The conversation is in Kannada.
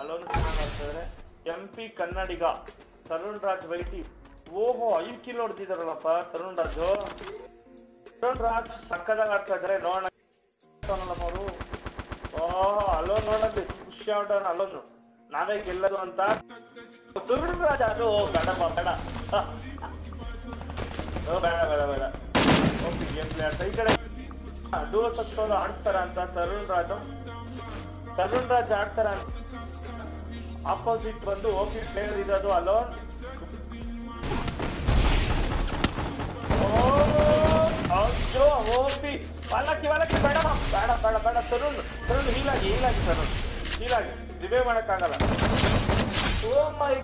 ಆಡ್ತಿದ್ದಾರೆ ಎಂ ಪಿ ಕನ್ನಡಿಗ ತರುಣ್ ರಾಜ್ ವೈಟಿ. ಓಹೋ, ಐದು ಕಿಲೋ ಹೊಡೆದಿದಾರಲ್ಲಪ್ಪ ತರುಣ್ ರಾಜು ತರುಣ್ ರಾಜ್ ಸಕ್ಕದಾಗ ಆಡ್ತಾ ಇದ್ದಾರೆ. ನೋಡೋಣ. ಅವರು. ಓ ಅಲೋನ್ ನೋಡಲ್ಲಿ ಖುಷಿ ಆಡೋಣ ಅಲೋನು. ನಾವೇ ಗೆಲ್ಲದು ಅಂತ. ತರುಣ್ ರಾಜ್ ಅದು ಬೇಡ ಬೇಡ. ಬೇಡ. ಬೇಡ ಬೇಡ ಓಕೆ, ಗೇಮ್ ಪ್ಲೇ ಆಡ್ತಾ ಈ ಕಡೆ. ದೂರ ಸಕ್ಸೋಲು ಆಡಿಸ್ತಾರ ಅಂತ ತರುಣ್ ರಾಜ್ ತರುಣ್ ರಾಜ್ ಆಡ್ತಾರ ಆಪೋಸಿಟ್ ಬಂದು ಓಪಿ ಪ್ಲೇಯರ್ ಇರೋದು ಅಲೋನ್ ಅಯ್ಯೋ, ಓಪಿ. ವಾಲಕ್ಕಿ ವಾಲಕ್ಕಿ ಬೇಡ ಬೇಡ ಬೇಡ ಬೇಡ. ತರುಣ್ ತರುಣ್, ಹೀಲಾಗಿ ಹೀಲಾಗಿ ತರುಣ್. ಹೀಲಾಗಿ. ರಿವೇ ಮಾಡಕ್ಕಾಗಲ್ಲ. ಓ ಮೈ